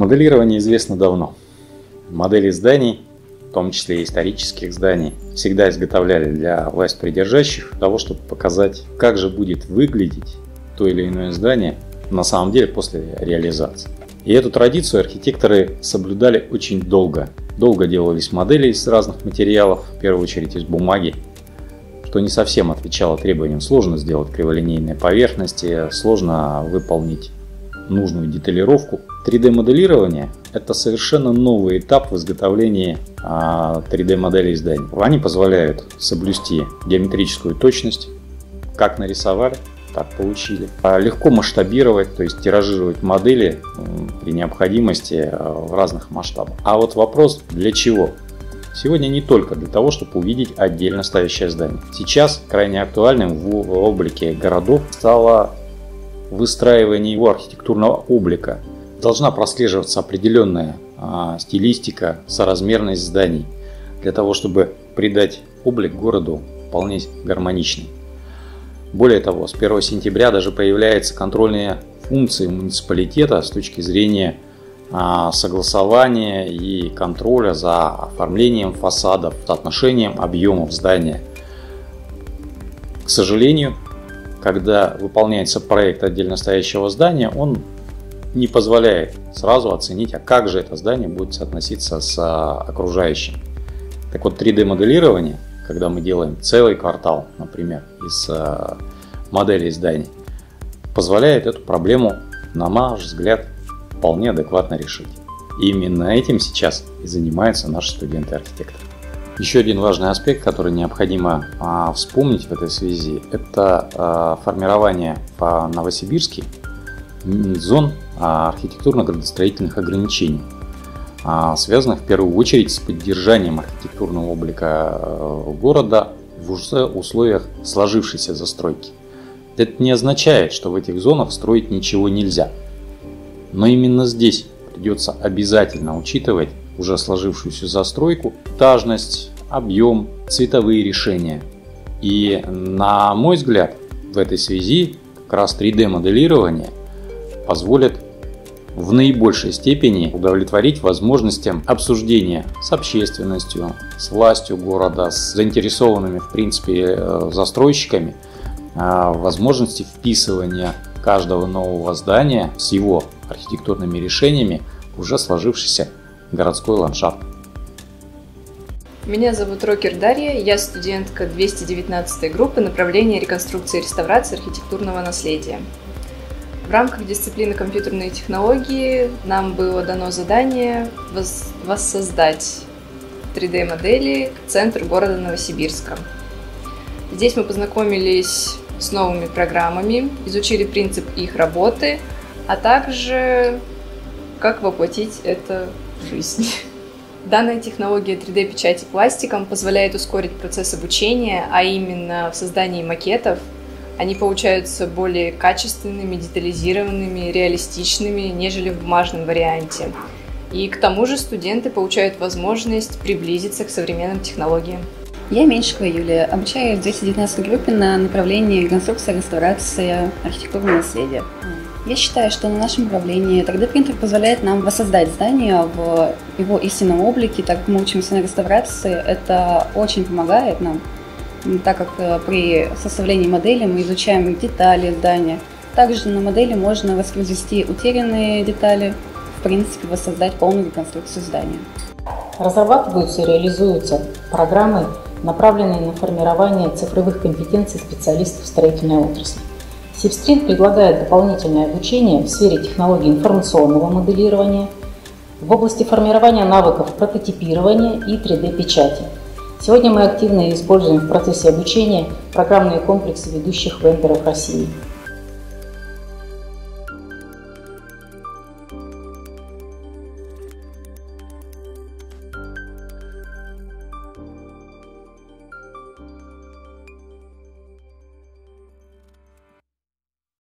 Моделирование известно давно. Модели зданий, в том числе и исторических зданий, всегда изготовляли для власть придержащих того, чтобы показать, как же будет выглядеть то или иное здание на самом деле после реализации. И эту традицию архитекторы соблюдали очень долго. Долго делались модели из разных материалов, в первую очередь из бумаги, что не совсем отвечало требованиям. Сложно сделать криволинейные поверхности, сложно выполнить нужную деталировку. 3D-моделирование – это совершенно новый этап в изготовлении 3D-моделей а, зданий. Они позволяют соблюсти геометрическую точность, как нарисовали, так получили. А легко масштабировать, то есть тиражировать модели при необходимости а, в разных масштабах. А вот вопрос для чего? Сегодня не только для того, чтобы увидеть отдельно стоящее здание. Сейчас крайне актуальным в облике городов стало выстраивание его архитектурного облика. Должна прослеживаться определенная а, стилистика, соразмерность зданий для того, чтобы придать облик городу вполне гармоничный. Более того, с 1 сентября даже появляются контрольные функции муниципалитета с точки зрения а, согласования и контроля за оформлением фасадов, соотношением объемов здания. К сожалению, когда выполняется проект отдельно стоящего здания, он не позволяет сразу оценить, а как же это здание будет соотноситься с а, окружающим. Так вот, 3D-моделирование, когда мы делаем целый квартал, например, из а, моделей зданий, позволяет эту проблему, на наш взгляд, вполне адекватно решить. И именно этим сейчас и занимаются наши студенты-архитекторы. Еще один важный аспект, который необходимо а, вспомнить в этой связи, это а, формирование в Новосибирске зон архитектурно-градостроительных ограничений, а, связанных в первую очередь с поддержанием архитектурного облика а, города в уже условиях сложившейся застройки. Это не означает, что в этих зонах строить ничего нельзя – но именно здесь придется обязательно учитывать уже сложившуюся застройку, этажность, объем, цветовые решения. И на мой взгляд, в этой связи как раз 3D-моделирование позволит в наибольшей степени удовлетворить возможностям обсуждения с общественностью, с властью города, с заинтересованными в принципе э, застройщиками э, возможности вписывания каждого нового здания с его архитектурными решениями уже сложившийся городской ландшафт. Меня зовут Рокер Дарья, я студентка 219 группы направления реконструкции и реставрации архитектурного наследия. В рамках дисциплины компьютерные технологии нам было дано задание воссоздать 3D-модели центр города Новосибирска. Здесь мы познакомились с новыми программами, изучили принцип их работы, а также как воплотить это в жизнь. Данная технология 3D-печати пластиком позволяет ускорить процесс обучения, а именно в создании макетов. Они получаются более качественными, детализированными, реалистичными, нежели в бумажном варианте. И к тому же студенты получают возможность приблизиться к современным технологиям. Я Меньшикова Юлия, обучаюсь в 219 группе на направлении реконструкция, реставрация архитектурного наследия. Я считаю, что на нашем направлении 3D-принтер позволяет нам воссоздать здание в его истинном облике, так как мы учимся на реставрации, это очень помогает нам, так как э, при составлении модели мы изучаем детали здания. Также на модели можно воспроизвести утерянные детали, в принципе, воссоздать полную реконструкцию здания. Разрабатываются и реализуются программы направленные на формирование цифровых компетенций специалистов строительной отрасли. Сибстрин предлагает дополнительное обучение в сфере технологий информационного моделирования, в области формирования навыков прототипирования и 3D-печати. Сегодня мы активно используем в процессе обучения программные комплексы ведущих вендоров России –